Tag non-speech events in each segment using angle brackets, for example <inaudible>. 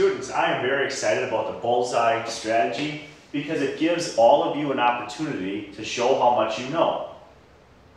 Students, I am very excited about the bullseye strategy because it gives all of you an opportunity to show how much you know.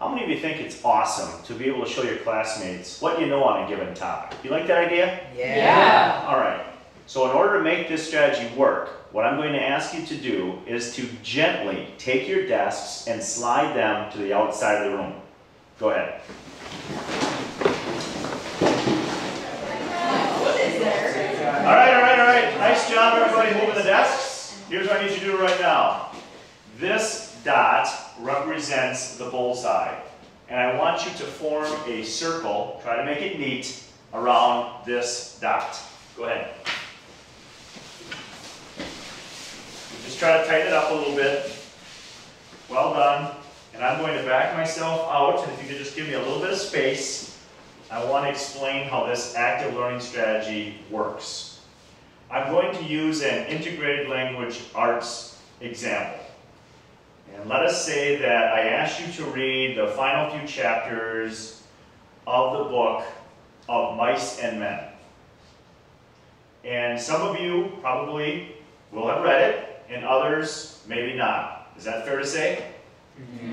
How many of you think it's awesome to be able to show your classmates what you know on a given topic? You like that idea? Yeah. All right. So in order to make this strategy work, what I'm going to ask you to do is to gently take your desks and slide them to the outside of the room. Go ahead. All right, all right, all right. Nice job, everybody moving the desks. Here's what I need you to do right now. This dot represents the bullseye. And I want you to form a circle, try to make it neat, around this dot. Go ahead. Just try to tighten it up a little bit. Well done. And I'm going to back myself out, and if you could just give me a little bit of space, I want to explain how this active learning strategy works. I'm going to use an integrated language arts example. And let us say that I asked you to read the final few chapters of the book of Mice and Men. And some of you probably will have read it, and others maybe not. Is that fair to say?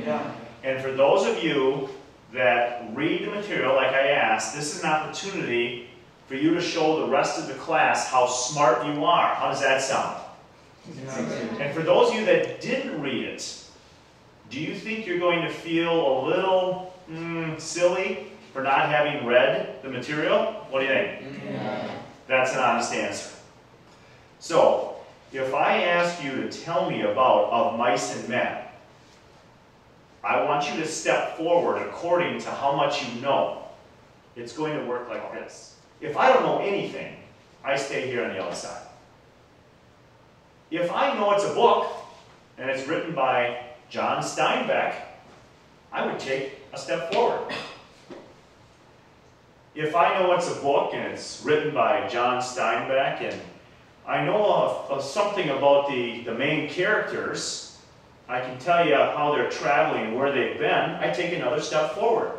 Yeah. And for those of you that read the material like I asked, this is an opportunity for you to show the rest of the class how smart you are. How does that sound? And for those of you that didn't read it, do you think you're going to feel a little mm, silly for not having read the material? What do you think? Yeah. That's an honest answer. So, if I ask you to tell me about Of Mice and Men, I want you to step forward according to how much you know. It's going to work like this. If I don't know anything, I stay here on the outside. If I know it's a book, and it's written by John Steinbeck, I would take a step forward. If I know it's a book and it's written by John Steinbeck and I know of, of something about the, the main characters, I can tell you how they're traveling where they've been, I take another step forward.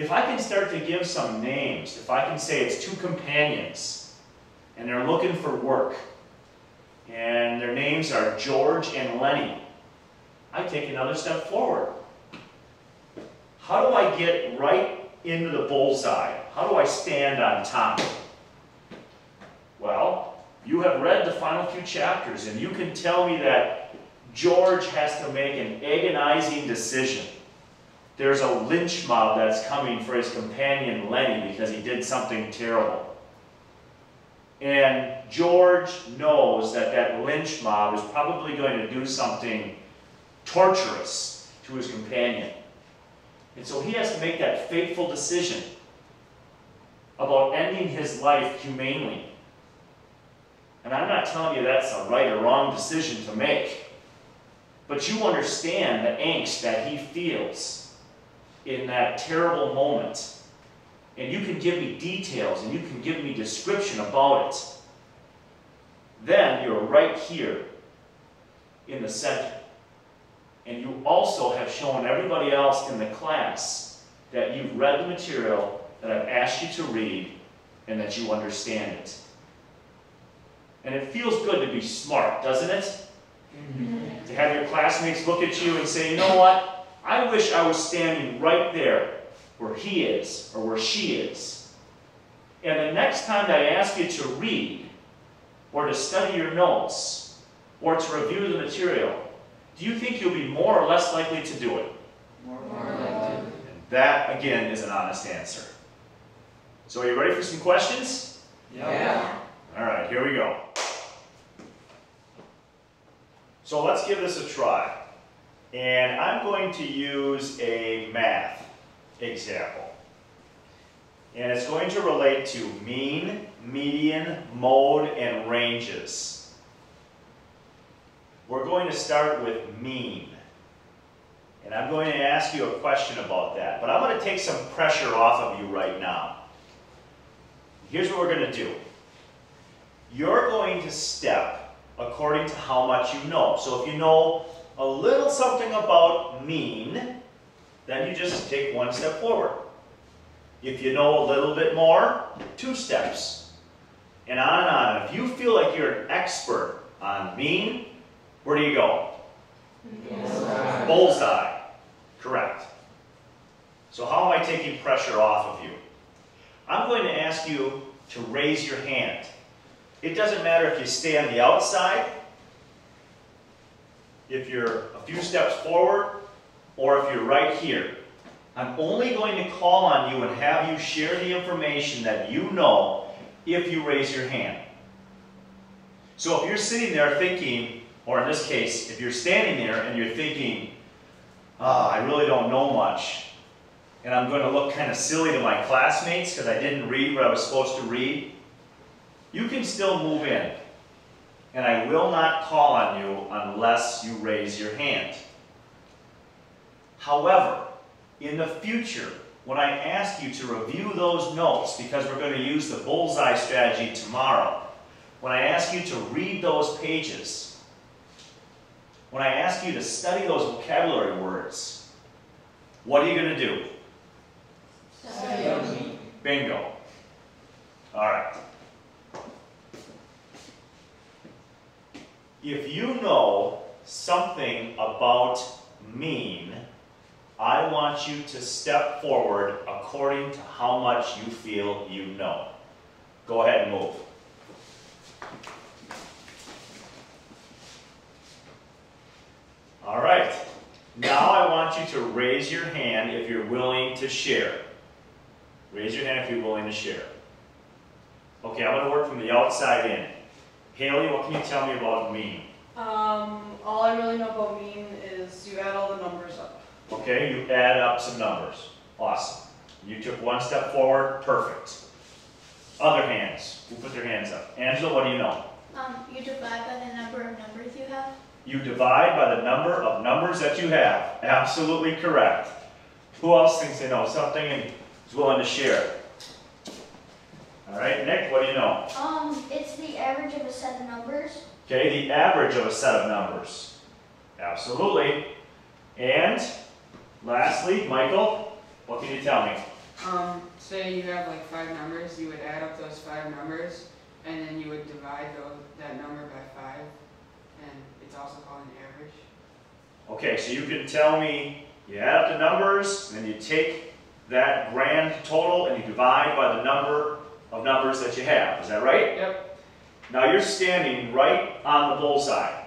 If I can start to give some names, if I can say it's two companions and they're looking for work, and their names are George and Lennie, I take another step forward. How do I get right into the bullseye? How do I stand on top? Well, you have read the final few chapters, and you can tell me that George has to make an agonizing decision. There's a lynch mob that's coming for his companion Lennie because he did something terrible. And George knows that that lynch mob is probably going to do something torturous to his companion. And so he has to make that fateful decision about ending his life humanely. And I'm not telling you that's a right or wrong decision to make. But you understand the angst that he feels in that terrible moment and you can give me details and you can give me description about it, then you're right here in the center. And you also have shown everybody else in the class that you've read the material that I've asked you to read and that you understand it. And it feels good to be smart, doesn't it? Mm -hmm. To have your classmates look at you and say, you know what? I wish I was standing right there where he is or where she is. And the next time that I ask you to read or to study your notes or to review the material, do you think you'll be more or less likely to do it? More, more likely. And that, again, is an honest answer. So are you ready for some questions? Yeah. All right, here we go. So let's give this a try. And I'm going to use a math example. And it's going to relate to mean, median, mode, and ranges. We're going to start with mean. And I'm going to ask you a question about that. But I'm going to take some pressure off of you right now. Here's what we're going to do. You're going to step according to how much you know. So if you know a little something about mean, then you just take one step forward. If you know a little bit more, two steps. and on and on. If you feel like you're an expert on mean, where do you go? Bullseye. Correct. So how am I taking pressure off of you? I'm going to ask you to raise your hand. It doesn't matter if you stay on the outside, if you're a few steps forward, or if you're right here. I'm only going to call on you and have you share the information that you know if you raise your hand. So if you're sitting there thinking, or in this case, if you're standing there and you're thinking, ah, I really don't know much, and I'm going to look kind of silly to my classmates because I didn't read what I was supposed to read, you can still move in. And I will not call on you unless you raise your hand. However, in the future, when I ask you to review those notes, because we're going to use the bullseye strategy tomorrow, when I ask you to read those pages, when I ask you to study those vocabulary words, what are you going to do? Study. Bingo. All right. If you know something about mean, I want you to step forward according to how much you feel you know. Go ahead and move. All right. Now I want you to raise your hand if you're willing to share. Raise your hand if you're willing to share. Okay, I'm going to work from the outside in. Haley, what can you tell me about mean? Um, all I really know about mean is you add all the numbers up. Okay, you add up some numbers. Awesome. You took one step forward, perfect. Other hands, who put their hands up? Angela, what do you know? Um, you divide by the number of numbers you have. You divide by the number of numbers that you have. Absolutely correct. Who else thinks they know something and is willing to share? All right, Nick, what do you know? Um, it's the average of a set of numbers. Okay, the average of a set of numbers. Absolutely. And lastly, Michael, what can you tell me? Um, say you have like five numbers, you would add up those five numbers, and then you would divide those, that number by five, and it's also called an average. Okay, so you can tell me, you add up the numbers, and then you take that grand total and you divide by the number of numbers that you have. Is that right? Yep. Now you're standing right on the bullseye.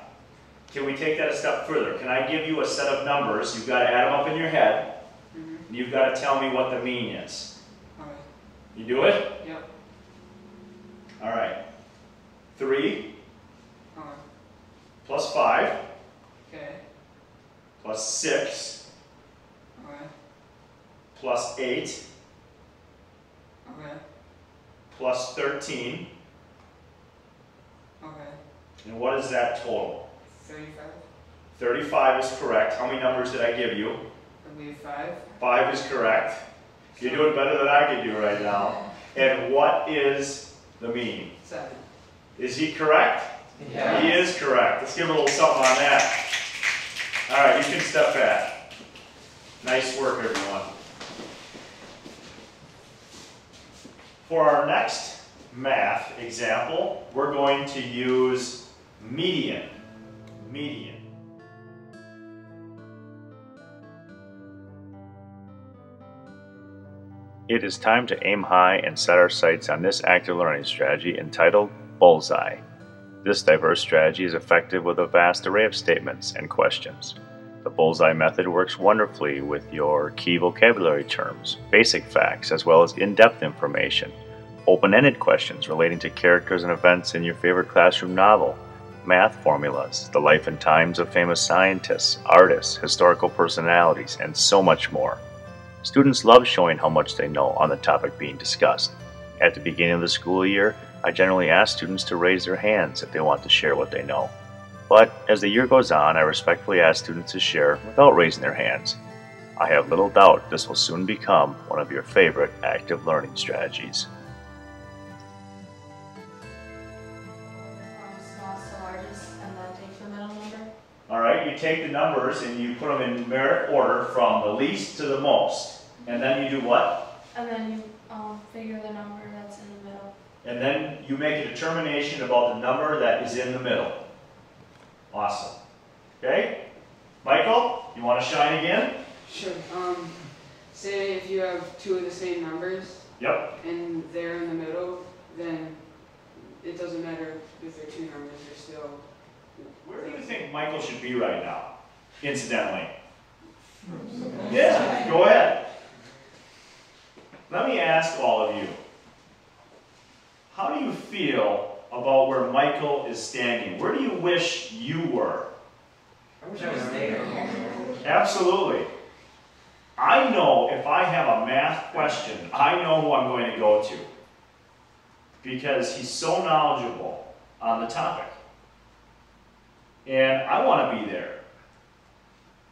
Can we take that a step further? Can I give you a set of numbers? You've got to add them up in your head, Mm-hmm. and you've got to tell me what the mean is. Okay. You do it? Yep. All right. Three Okay. plus five Okay. plus six Okay. plus eight Okay. Plus 13. Okay. And what is that total? Thirty-five. 35 is correct. How many numbers did I give you? I believe five. Five is correct. You're doing better than I can do right now. And what is the mean? Seven. Is he correct? Yeah. He is correct. Let's give him a little something on that. All right, you can step back. Nice work, everyone. For our next math example, we're going to use median. Median. It is time to aim high and set our sights on this active learning strategy entitled Bullseye. This diverse strategy is effective with a vast array of statements and questions. The Bullseye method works wonderfully with your key vocabulary terms, basic facts, as well as in depth information, open ended questions relating to characters and events in your favorite classroom novel, math formulas, the life and times of famous scientists, artists, historical personalities, and so much more. Students love showing how much they know on the topic being discussed. At the beginning of the school year, I generally ask students to raise their hands if they want to share what they know. But as the year goes on, I respectfully ask students to share without raising their hands. I have little doubt this will soon become one of your favorite active learning strategies. From smallest to largest, and then take the middle number. All right, you take the numbers and you put them in numeric order from the least to the most. And then you do what? And then you, um, figure the number that's in the middle. And and then you make a determination about the number that is in the middle. Awesome. Okay? Michael, you want to shine again? Sure. Um, say if you have two of the same numbers Yep. and they're in the middle, then it doesn't matter if they're two numbers, they're still. Where do you think Michael should be right now, incidentally? Yeah, go ahead. Let me ask all of you. How do you feel about where Michael is standing? Where do you wish you were? I wish I was there. Absolutely. I know if I have a math question, I know who I'm going to go to. Because he's so knowledgeable on the topic. And I want to be there.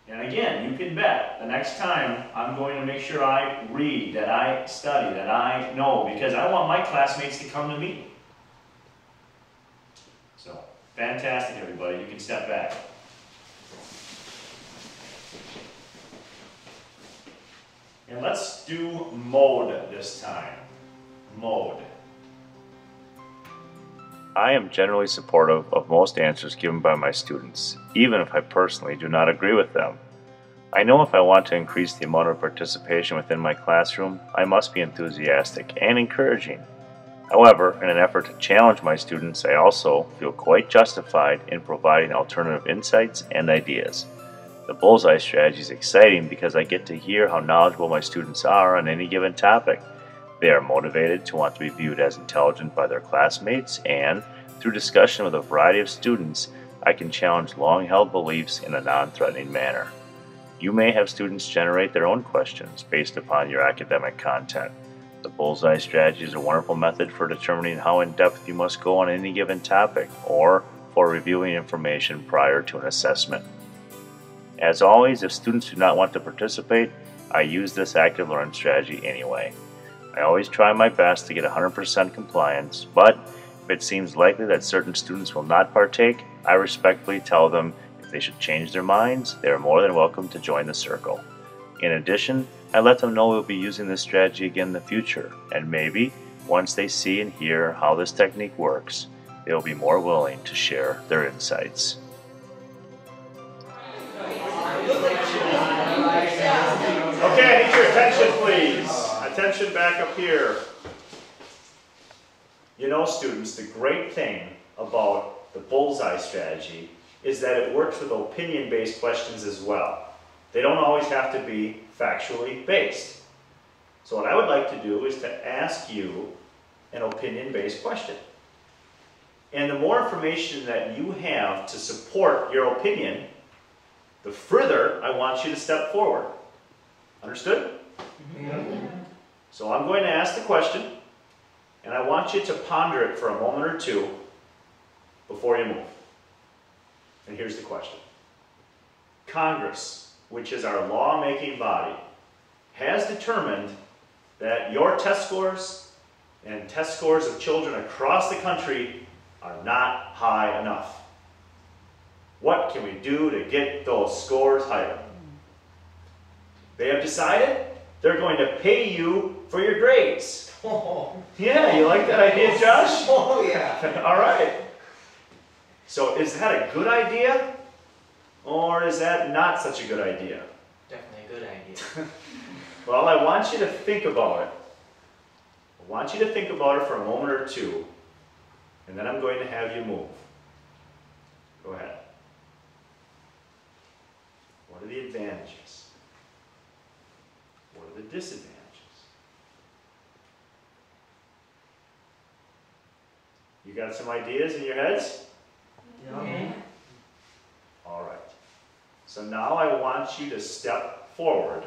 And again, you can bet the next time I'm going to make sure I read, that I study, that I know, because I want my classmates to come to me. Fantastic, everybody. You can step back. And let's do mode this time. Mode. I am generally supportive of most answers given by my students, even if I personally do not agree with them. I know if I want to increase the amount of participation within my classroom, I must be enthusiastic and encouraging. However, in an effort to challenge my students, I also feel quite justified in providing alternative insights and ideas. The bullseye strategy is exciting because I get to hear how knowledgeable my students are on any given topic. They are motivated to want to be viewed as intelligent by their classmates, and through discussion with a variety of students, I can challenge long held beliefs in a non threatening manner. You may have students generate their own questions based upon your academic content. The bullseye strategy is a wonderful method for determining how in depth you must go on any given topic or for reviewing information prior to an assessment. As always, if students do not want to participate, I use this active learning strategy anyway. I always try my best to get 100% compliance, but if it seems likely that certain students will not partake, I respectfully tell them if they should change their minds, they are more than welcome to join the circle. In addition, I let them know we'll be using this strategy again in the future, and maybe, once they see and hear how this technique works, they will be more willing to share their insights. Okay, I need your attention, please. Attention back up here. You know, students, the great thing about the bullseye strategy is that it works with opinion-based questions as well. They don't always have to be factually based. So what I would like to do is to ask you an opinion-based question. And the more information that you have to support your opinion, the further I want you to step forward. Understood? So I'm going to ask the question, and I want you to ponder it for a moment or two before you move. And here's the question Congress, which is our lawmaking body, has determined that your test scores and test scores of children across the country are not high enough. What can we do to get those scores higher? They have decided they're going to pay you for your grades. <laughs> Oh, Yeah, you like that idea, Josh? <laughs> oh yeah. <laughs> All right. So is that a good idea? Or is that not such a good idea? Definitely a good idea. <laughs> Well, I want you to think about it. I want you to think about it for a moment or two, and then I'm going to have you move. Go ahead. What are the advantages? What are the disadvantages? You got some ideas in your heads? Yeah. So now I want you to step forward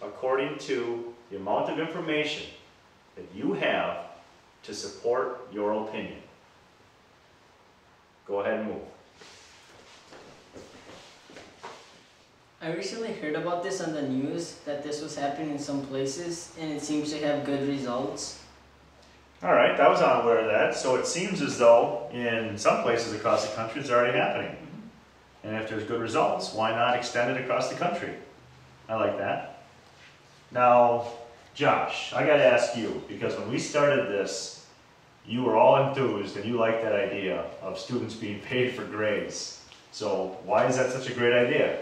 according to the amount of information that you have to support your opinion. Go ahead and move. I recently heard about this on the news that this was happening in some places and it seems to have good results. All right, I was unaware of that. So it seems as though in some places across the country it's already happening. And if there's good results, why not extend it across the country? I like that. Now, Josh, I got to ask you because when we started this you were all enthused and you liked that idea of students being paid for grades. So why is that such a great idea?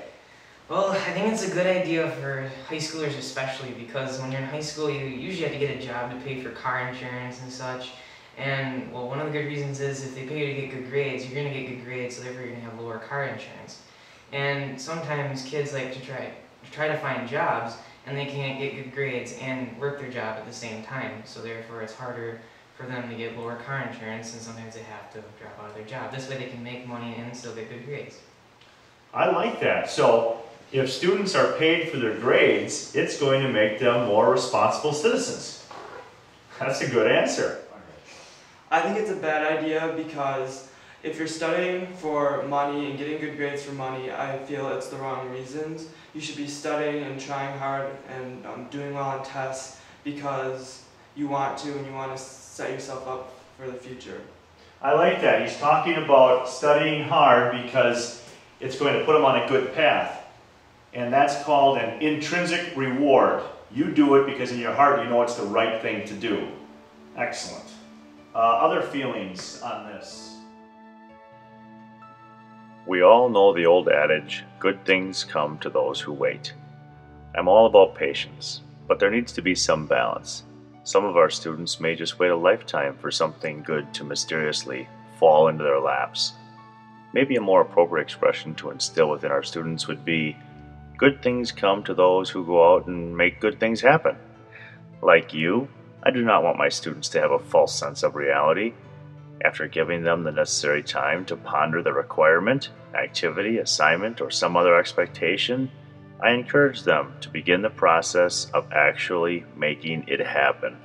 Well, I think it's a good idea for high schoolers especially because when you're in high school, you usually have to get a job to pay for car insurance and such. And well, one of the good reasons is if they pay you to get good grades, you're gonna get good grades, so therefore you're gonna have lower car insurance. And sometimes kids like to try to try to find jobs and they can't get good grades and work their job at the same time. So therefore, it's harder for them to get lower car insurance, and sometimes they have to drop out of their job. This way, they can make money and still get good grades. I like that. So if students are paid for their grades, it's going to make them more responsible citizens. That's a good answer. I think it's a bad idea because if you're studying for money and getting good grades for money, I feel it's the wrong reasons. You should be studying and trying hard and um, doing well on tests because you want to and you want to set yourself up for the future. I like that. He's talking about studying hard because it's going to put him on a good path. And that's called an intrinsic reward. You do it because in your heart you know it's the right thing to do. Excellent. Uh, other feelings on this? We all know the old adage good things come to those who wait. I'm all about patience, but there needs to be some balance. Some of our students may just wait a lifetime for something good to mysteriously fall into their laps. Maybe a more appropriate expression to instill within our students would be good things come to those who go out and make good things happen. Like you, I do not want my students to have a false sense of reality. After giving them the necessary time to ponder the requirement, activity, assignment, or some other expectation, I encourage them to begin the process of actually making it happen.